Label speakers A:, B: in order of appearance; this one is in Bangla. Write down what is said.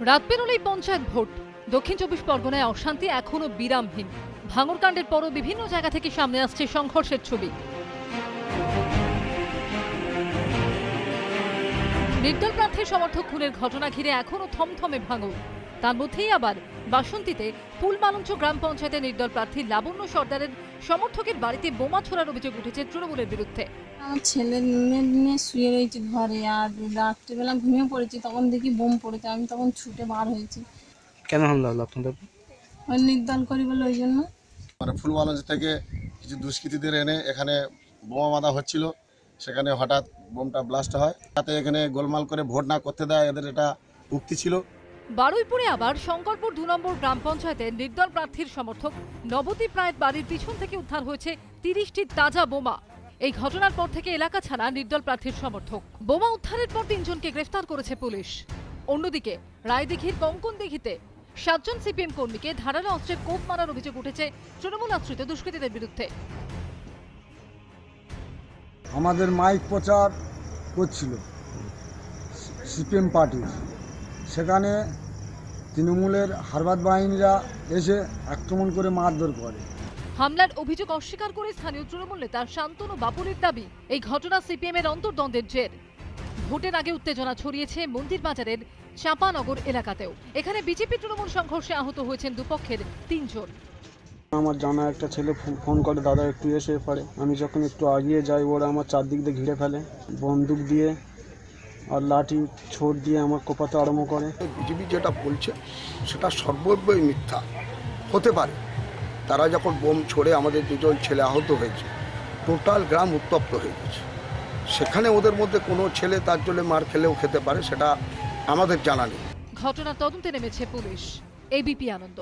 A: রাত পেরোলেই পঞ্চায়েত ভোট। দক্ষিণ চব্বিশ পরগনায় অশান্তি এখনও বিরামহীন। ভাঙরকাণ্ডের পরও বিভিন্ন জায়গা থেকে সামনে আসছে সংঘর্ষের ছবি। নির্দল প্রার্থীর সমর্থক খুনের ঘটনা ঘিরে এখনও থমথমে ভাঙর তার মধ্যেই আবার বাসন্তীতে ফুলমালঞ্চ গ্রাম পঞ্চায়েতের নির্দল প্রার্থী লাবণ্য সর্দারের সমর্থকের বাড়িতে বোমা ছোড়ার অভিযোগ উঠেছে তৃণমূলের বিরুদ্ধে।
B: আমার ছেলে নিয়ে নিয়ে শুয়ে রয়েছে ঘরে আর রাত্রিবেলা ঘুমিয়ে পড়েছি তখন দেখি বোম পড়েছে আমি তখন ছুটে বার হয়েছি।
C: কেন হামলা হলো আপনাদের?
B: ওই নির্দল করি বলে ওই জন্য।
D: মানে ফুলবালঞ্চ থেকে কিছু দুষ্কৃতীদের এনে এখানে বোমা বাঁধা হচ্ছিল সেখানে হঠাৎ বোমটা ব্লাস্ট হয়। তাতে এখানে গোলমাল করে ভোট না করতে দেয় এদের এটা উক্তি ছিল।
A: বারুইপুরে আবার শঙ্করপুর দু নম্বর গ্রাম পঞ্চায়েতের নির্দল প্রার্থীর সমর্থক নবদ্বীপ রায়ের বাড়ির পিছন থেকে উদ্ধার হয়েছে তিরিশটি তাজা বোমা। এই ঘটনার পর থেকে এলাকা ছাড়া নির্দল প্রার্থীর সমর্থক। বোমা উদ্ধারের পর তিনজনকে গ্রেফতার করেছে পুলিশ। অন্যদিকে, রায়দিঘির কঙ্কন দিঘিতে সাতজন সিপিএম কর্মীকে ধারালো অস্ত্রে কোপ মারার অভিযোগ উঠেছে তৃণমূল আশ্রিত দুষ্কৃতীদের বিরুদ্ধে।
E: আমাদের মাইক প্রচার করছিল সিপিএম পার্টির। সেখানে তৃণমূলের হারবাদ বাহিনীরা এসে আক্রমণ করে মারধর করে।
A: হামলার অভিযোগ অস্বীকার করে স্থানীয় তৃণমূল নেতা শান্তনু বাপুরের দাবি এই ঘটনা সিপিএম এর অন্তর্দ্বন্দ্বের জের। ভোটের আগে উত্তেজনা ছড়িয়েছে মন্দির বাজারের চাপানগর এলাকাতেও। এখানে বিজেপি তৃণমূল সংঘর্ষে আহত হয়েছেন দুপক্ষের তিনজন।
F: আমার জানা একটা ছেলে ফোন করে দাদা একটু এসে পারে আমি যখন একটু আগিয়ে যাই ওরা আমার চারদিক দিয়ে ঘিরে ফেলে। বন্দুক দিয়ে আর লাঠি ছোট দিয়ে আমার কোপাতে আরম্ভ করে।
G: বিজেপি যেটা বলছে সেটা সর্বব্যই মিথ্যা। হতে পারে তারা যখন বোম ছড়ে আমাদের দুজন ছেলে আহত হয়েছে টোটাল গ্রাম উত্তপ্ত হয়ে গেছে। সেখানে ওদের মধ্যে কোনো ছেলে তার জন্য মার খেলেও খেতে পারে সেটা আমাদের জানা নেই।
A: ঘটনার তদন্তে নেমেছে পুলিশ। এবিপি আনন্দ।